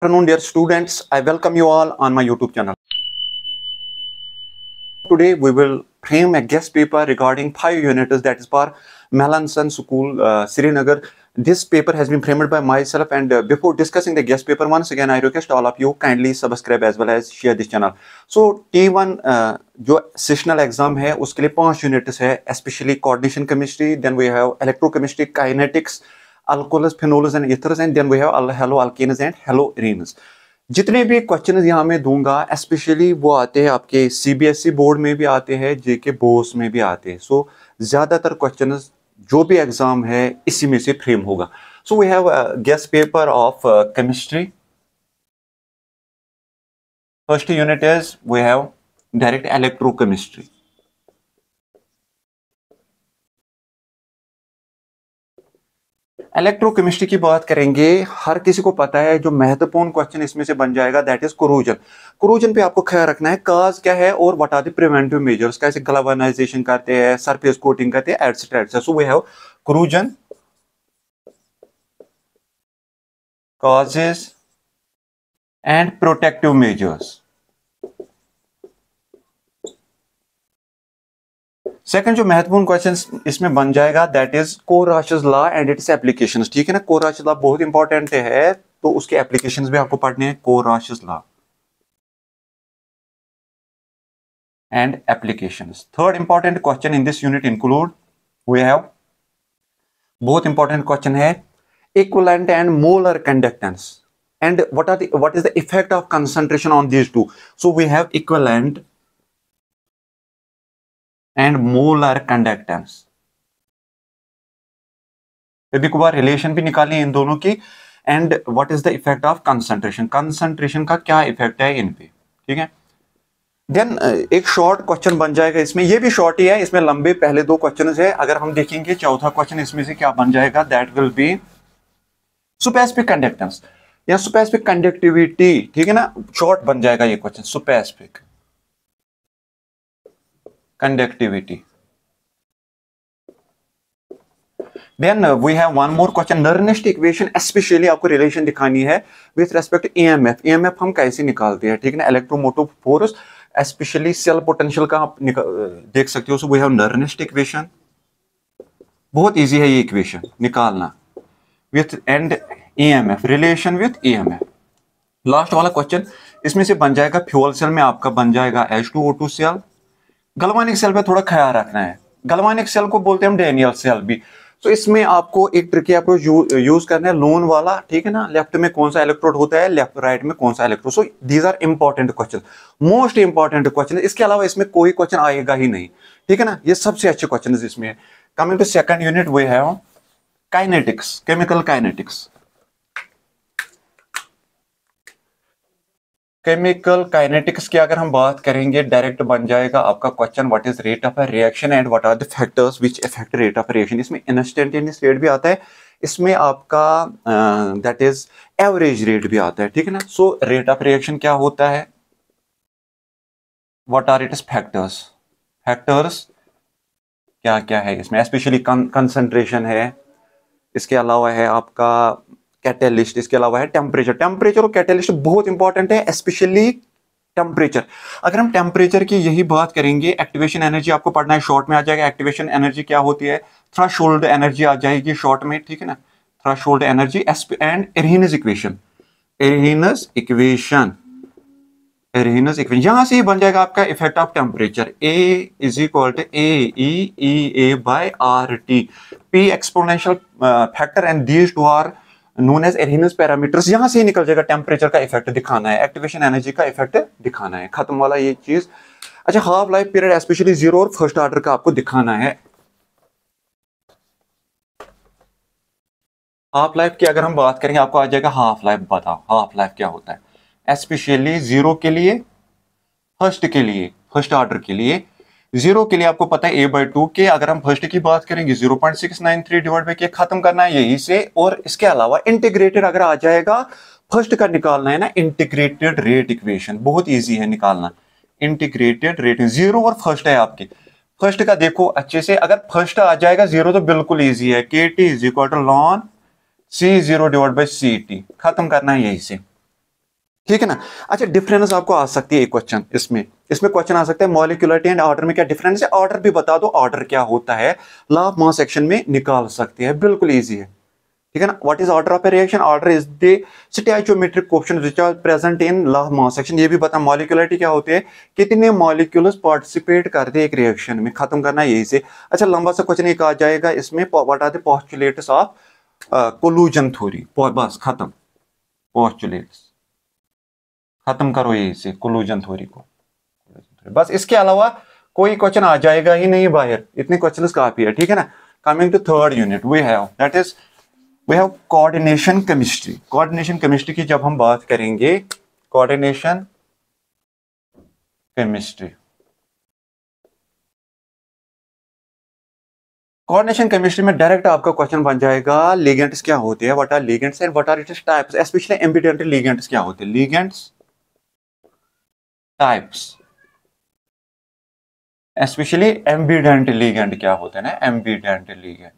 afternoon dear students i welcome you all on my youtube channel today we will frame a guest paper regarding five units that is for Melanson School, uh, Srinagar. This paper has been framed by myself and uh, before discussing the guest paper once again I request all of you kindly subscribe as well as share this channel. So T1 uh, जो sessional exam है उसके लिए पाँच units है specially coordination chemistry then we have electrochemistry kinetics alcohols, phenols and ethers and then we have hello alkanes and hello arenes. जितने भी question यहाँ में दूँगा स्पेशली वो आते हैं आपके सीबीएसई बोर्ड में भी आते हैं जेके बोस में भी आते हैं। सो so, ज़्यादातर क्वेश्चन जो भी एग्ज़ाम है इसी में से फ्रेम होगा। So we have guest paper of chemistry first unit is we have direct electrochemistry electrochemistry की बात करेंगे, हर किसी को पता है जो महत्वपूर्ण क्वेश्चन इसमें से बन जाएगा दैट इज़ क्रोजन क्रोजन पे आपको ख्याल रखना है काज क्या है और what are the preventive measures कैसे ग्लोबलाइजेशन करते हैं सरफेस कोटिंग करते हैं etcetera etcetera so we have corrosion causes, and protective measures. Second जो महत्वपूर्ण क्वेश्चन इसमें बन जाएगा that is Kohlrausch's law and its application ठीक है ना? कोराशस लॉ बहुत इंपॉर्टेंट है तो उसके एप्लीकेशन भी आपको पढ़ने हैं Kohlrausch's law and application third important question in this unit include we? Have बहुत इंपॉर्टेंट क्वेश्चन है and molar conductance. And what are the, what is the effect of concentration on these two? So we have equivalent and molar conductance कभी कभार relation भी निकाली इन दोनों की and what is the effect of concentration concentration का क्या effect है इन पे? ठीक है? देन एक शॉर्ट क्वेश्चन बन जाएगा इसमें। ये भी शॉर्ट ही है, इसमें लंबे पहले दो क्वेश्चन है। अगर हम देखेंगे चौथा क्वेश्चन इसमें से क्या बन जाएगा that will be specific conductance या सुपेसिफिक कंडक्टिविटी ठीक है ना? शॉर्ट बन जाएगा ये question specific conductivity. Then uh, we have one more question. Nernst equation especially आपको relation दिखानी है with respect to EMF. EMF हम कैसे निकालते हैं ठीक है ना electromotive force especially cell potential का आप देख सकते हो so we have Nernst equation. बहुत easy है ये equation निकालना with and EMF relation with EMF. Last वाला क्वेश्चन इसमें से बन जाएगा फ्यूल सेल में आपका बन जाएगा H2O2 सेल गलवानिक सेल पे थोड़ा ख्याल रखना है। गलवानिक सेल को बोलते हैं हम डेनियल सेल भी। तो इसमें आपको एक ट्रिकी अप्रोच यू, यूज़ करना है लोन वाला ठीक है ना? लेफ़्ट में कौन सा इलेक्ट्रोड होता है लेफ़्ट राइट में कौन सा electrode so these are important question most important question इसके अलावा इसमें कोई क्वेश्चन आएगा ही नहीं। ठीक है ना? ये सबसे अच्छे क्वेश्चन इसमें कमिंग टू सेकंड यूनिट वे है kinetics chemical kinetics chemical kinetics की अगर हम बात करेंगे डायरेक्ट बन जाएगा आपका question what is rate of reaction and what are the factors which affect rate of reaction इसमें इंस्टेंटेनियस रेट भी आता है, इसमें आपका दैट इज़ एवरेज रेट भी आता है, ठीक है ना? सो रेट ऑफ़ रिएक्शन क्या होता है? What are it is factors factors क्या क्या है इसमें? स्पेशली कंसंट्रेशन है, इसके अलावा है आपका कैटेलिस्ट इसके अलावा है टेम्परेचर टेम्परेचर और कैटेलिस्ट बहुत इंपॉर्टेंट है स्पेशली टेम्परेचर अगर हम टेम्परेचर की यही बात करेंगे एक्टिवेशन एनर्जी आपको पढ़ना है शॉर्ट में आ जाएगा एक्टिवेशन एनर्जी क्या होती है? थ्रेशोल्ड एनर्जी आ जाएगी शॉर्ट में, ठीक है ना? Threshold energy and Arrhenius equation Arrhenius equation Arrhenius equation यहाँ से ही बन जाएगा आपका effect of temperature A is equal to A E A by R T P exponential factor and these two are known as Arrhenius parameters यहाँ से ही निकल जाएगा टेम्परेचर का इफ़ेक्ट दिखाना है एक्टिवेशन एनर्जी का इफ़ेक्ट दिखाना है। खत्म वाला ये चीज़। अच्छा half life period specially zero और फ़र्स्ट ऑर्डर का आपको दिखाना है। हाफ़ लाइफ की अगर हम बात करेंगे, आपको आ जाएगा हाफ़ लाइफ बताओ हाफ़ लाइफ क्या होता है। स्पेशली ज़ीरो के लिए फ़र्स्ट के लिए फ़र्स्ट ऑर्डर के लिए ज़ीरो के लिए आपको पता है ए बाई टू के, अगर हम फ़र्स्ट की बात करेंगे zero point six nine three divide by K खत्म करना है यही से, और इसके अलावा इंटीग्रेटेड अगर आ जाएगा फ़र्स्ट का निकालना है ना इंटीग्रेटेड रेट इक्वेशन बहुत ईजी है निकालना। इंटीग्रेटेड रेट ज़ीरो और फ़र्स्ट है आपके। फ़र्स्ट का देखो अच्छे से, अगर फ़र्स्ट आ जाएगा ज़ीरो तो बिल्कुल ईजी है। K T is equal to ln C zero divide by C T खत्म करना है यही से। ठीक है ना? अच्छा डिफरेंस आपको आ सकती है एक क्वेश्चन इसमें। इसमें क्वेश्चन आ सकता है मॉलिकुलरिटी एंड ऑर्डर में क्या डिफरेंस है? ऑर्डर भी बता दो ऑर्डर क्या होता है। लॉ ऑफ़ मास में निकाल सकते हैं, बिल्कुल ईजी है। ठीक है ना? What is order of a reaction order is the stoichiometric question which are present in law mass ये भी बता मॉलिकुलरिटी क्या होती है? कितने मॉलिक्यूल्स पार्टिसिपेट करते हैं एक रिएक्शन में? खत्म करना यही से अच्छा लंबा सा क्वेश्चन एक आ जाएगा इसमें। What are the of collision theory बस, खत्म। पोस्टुलेट्स खत्म करो ये इसे कोलूजन थ्योरी को। बस इसके अलावा कोई क्वेश्चन आ जाएगा ही नहीं बाहर। इतने क्वेश्चन काफ़ी है, ठीक है ना? Coming to third unit we have that is we have coordination chemistry coordination chemistry की जब हम बात करेंगे कोऑर्डिनेशन केमिस्ट्री कोऑर्डिनेशन केमिस्ट्री में डायरेक्ट आपका क्वेश्चन बन जाएगा लिगेंट्स क्या होते हैं? What are ligands and what are its types specially ambidentate ligands क्या होते हैं? Ligands types specially ambidentate ligand क्या होते हैं ना? एम्बिडेंट लिगेंट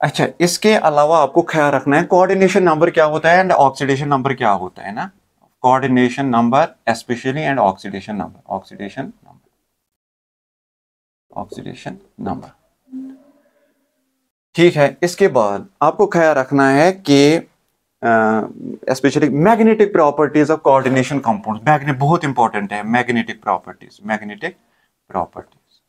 अच्छा इसके अलावा आपको ख्याल रखना है कोऑर्डिनेशन नंबर क्या होता है एंड ऑक्सीडेशन नंबर क्या होता है ना? Coordination number specially and oxidation number oxidation number oxidation number ठीक है, इसके बाद आपको ख्याल रखना है कि specially magnetic properties of coordination compound magnet बहुत इंपॉर्टेंट है magnetic properties magnetic properties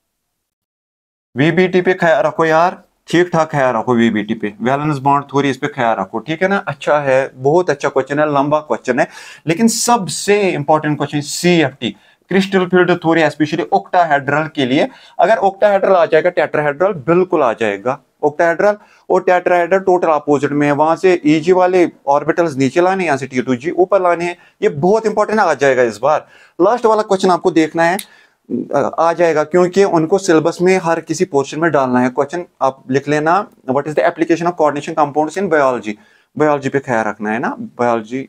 VBT पे ख्याल रखो यार ठीक ठाक ख्याल रखो वीबीटी पे. वैलेंस बॉन्ड थोड़ी इस पे ख्याल रखो, ठीक है ना? अच्छा है, बहुत अच्छा क्वेश्चन है, लंबा क्वेश्चन है. लेकिन सबसे important question C F T crystal field थोड़ी स्पेशली ओक्टाहेड्रल के लिए. अगर ओक्टाहेड्रल आ जाएगा टेट्राहेड्रल बिल्कुल आ जाएगा. ओक्टाहेड्रल और टेट्राहेड्रल टोटल अपोजिट में है। वहाँ से ईजी e वाले ऑर्बिटल्स नीचे लाने यहाँ से टी टू जी ऊपर लाने हैं। ये बहुत इंपॉर्टेंट आ जाएगा इस बार। लास्ट वाला क्वेश्चन आपको देखना है। आ जाएगा, क्योंकि उनको सिलेबस में हर किसी पोर्शन में डालना है। क्वेश्चन आप लिख लेना। What is the application of coordination compounds in biology biology पे ख्याल रखना है ना। बायोलॉजी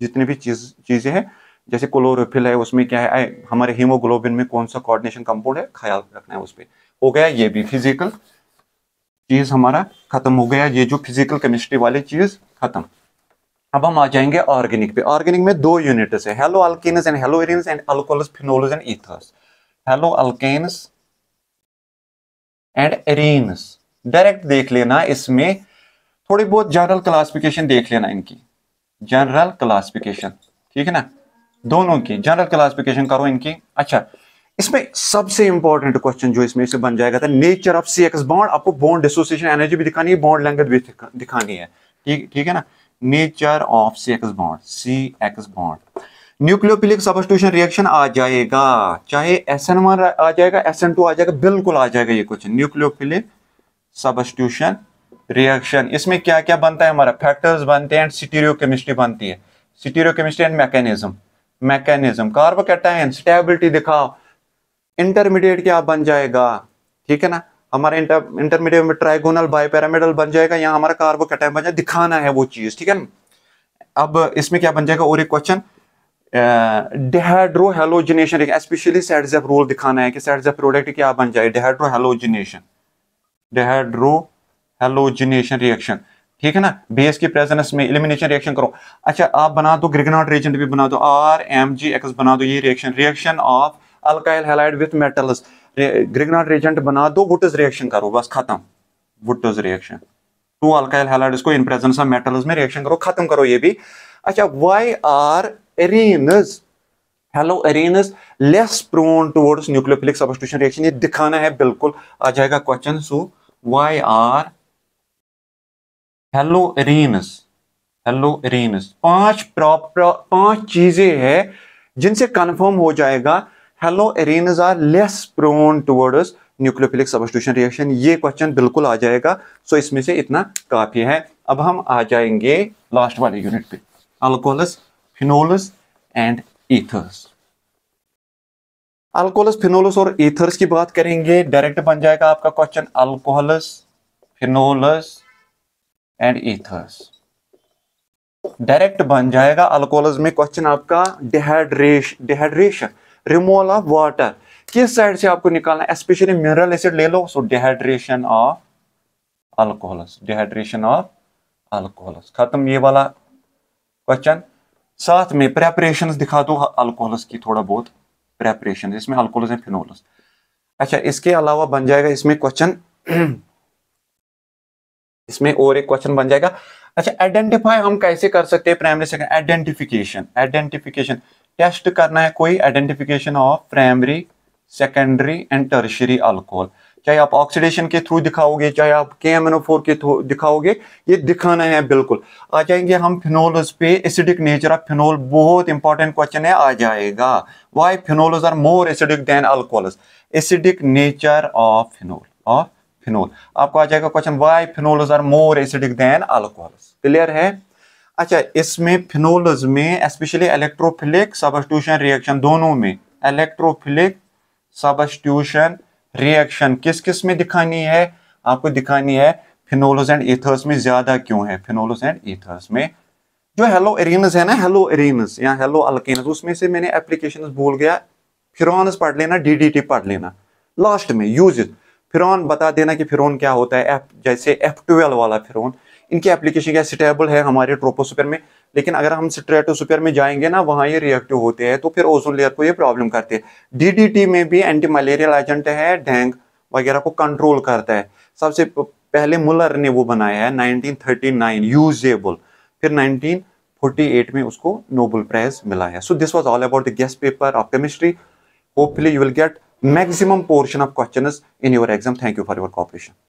जितनी भी चीज़, चीज़ें हैं, जैसे क्लोरोफिल है, उसमें क्या है? हमारे हीमोग्लोबिन में कौन सा कोऑर्डिनेशन कंपाउंड है? ख्याल रखना है उस पर हो गया ये भी फ़िज़िकल चीज़ हमारा खत्म हो गया, ये जो फ़िज़िकल केमिस्ट्री वाली चीज़ खत्म। अब हम आ जाएँगे ऑर्गेनिक पे। ऑर्गेनिक में दो यूनिट्स है haloalkanes and haloarenes and alcohols phenols and ethers haloalkanes and arenes direct देख लेना इसमें, थोड़ी बहुत जनरल क्लासिफिकेशन देख लेना इनकी। जनरल क्लासिफिकेशन ठीक है ना? दोनों की जनरल क्लासिफिकेशन करो इनकी। अच्छा इसमें सबसे इंपॉर्टेंट क्वेश्चन जो इसमें से बन जाएगा था nature of C X bond आपको बॉन्ड डिसोसिएशन एनर्जी भी दिखानी है बॉन्ड लेंथ भी दिखानी है। ठीक ठीक है ना? Nature of C X bond C X bond nucleophilic substitution reaction आ जाएगा। चाहे एस एन वन आ जाएगा एस एन टू आ जाएगा, बिल्कुल आ जाएगा ये क्वेश्चन न्यूक्लियोफिलिक सबस्टिट्यूशन रिएक्शन इसमें क्या क्या बनता है हमारा? फैक्टर्स बनते हैं एंड केमिस्ट्री बनती है। Chemistry and mechanism mechanism carbocation stability दिखाओ। इंटरमीडिएट क्या बन जाएगा? ठीक है ना? हमारे इंटर इंटरमीडिएट में ट्राइगोनल बायोपैरामिडल बन जाएगा यहाँ हमारा कार्बोकैटायन बन जाए, दिखाना है वो चीज़, ठीक है ना? अब इसमें क्या बन जाएगा? और एक question dehydro halogenation specially Saytzeff role दिखाना है कि सेट्सएप प्रोडक्ट क्या बन जाए? Dehydro halogenation dehydro halogenation reaction ठीक है ना? बेस की प्रेजेंस में एलिमिनेशन रिएक्शन करो। अच्छा आप बना दो ग्रिगनॉट रिएजेंट भी बना दो आर एम जी एक्स बना दो, ये reaction reaction of alkyl halide with metals Grignard reagent बना दो वुटस रिएक्शन करो, बस खत्म। Wurtz reaction to alkyl halide को इन प्रेजेंस ऑफ़ मेटल्स में रिएक्शन करो, खत्म करो ये भी। अच्छा why are arenes haloarenes less prone towards nucleophilic substitution reaction ये दिखाना है, बिल्कुल। आ जाएगा question so why are haloarenes haloarenes पाँच प्रॉपर पाँच चीज़ें हैं जिनसे कंफर्म हो जाएगा haloarenes are less prone towards nucleophilic substitution reaction ये क्वेश्चन बिल्कुल आ जाएगा। सो इसमें से इतना काफ़ी है। अब हम आ जाएँगे लास्ट वाले यूनिट पे। Alcohols phenols and ethers alcohols phenols और ईथर्स की बात करेंगे। डायरेक्ट बन जाएगा आपका question alcohols phenols and ethers direct बन जाएगा अल्कोहल्स में क्वेश्चन आपका dehydration dehydration removal of water किस साइड से आपको निकालना है? स्पेशली मिनरल एसिड ले लो so dehydration of alcohols dehydration of alcohols खत्म ये वाला क्वेश्चन साथ में प्रेपरेशन दिखा दो अल्कोहल्स की थोड़ा बहुत. प्रेपरेशन इसमें अल्कोहल्स हैं फिनोल्स अच्छा इसके अलावा बन जाएगा इसमें क्वेश्चन इसमें और एक क्वेश्चन बन जाएगा. अच्छा आइडेंटिफाई हम कैसे कर सकते हैं? Primary second identification identification test करना है कोई identification of primary secondary and tertiary alcohol चाहे आप ऑक्सीडेशन के थ्रू दिखाओगे, चाहे आप के एम के थ्रू दिखाओगे, ये दिखाना है बिल्कुल। आ जाएँगे हम फिनोल्स पे एसिडिक नेचर ऑफ़ फिनोल बहुत इंपॉर्टेंट क्वेश्चन है, आ जाएगा। Why phenols are more acidic than alcohols acidic nature of phenol of phenol आपको आ जाएगा question why phenols are more acidic than alcohols clear है? अच्छा इसमें फिनोल्स में स्पेशली इलेक्ट्रोफिलिक सबस्टिट्यूशन रिएक्शन दोनों में इलेक्ट्रोफिलिक सबस्टिट्यूशन रिएक्शन किस किसमें दिखानी है? आपको दिखानी है फिनोलोस एंड ईथर्स में ज़्यादा क्यों है? फिनोलोस एंड ईथर्स में। जो हेलो एरिनस है ना हेलो एरिनस या हेलो अल्केनस उसमें से मैंने एप्लीकेशन भूल गया। फिर पढ़ लेना डीडीटी पढ़ लेना। लास्ट में यूज़ फिर बता देना कि फिर क्या होता है। एफ़ जैसे एफ़ ट्वेल्व वाला फिर इनकी एप्लीकेशन क्या स्टेबल है हमारे ट्रोपोस्फीयर में? लेकिन अगर हम स्ट्रेटोस्फीयर में जाएँगे ना, वहाँ ये रिएक्टिव होते हैं तो फिर ओजोन लेयर को ये प्रॉब्लम करते हैं। डीडीटी में भी एंटी मलेरियल एजेंट है डेंग वगैरह को कंट्रोल करता है। सबसे पहले मुलर ने वो बनाया है 1939 यूजेबल फिर 1948 में उसको नोबल प्राइज मिला है। So this was all about the guest paper of chemistry hopefully you will get maximum portion of questions in your exam. Thank you for your cooperation.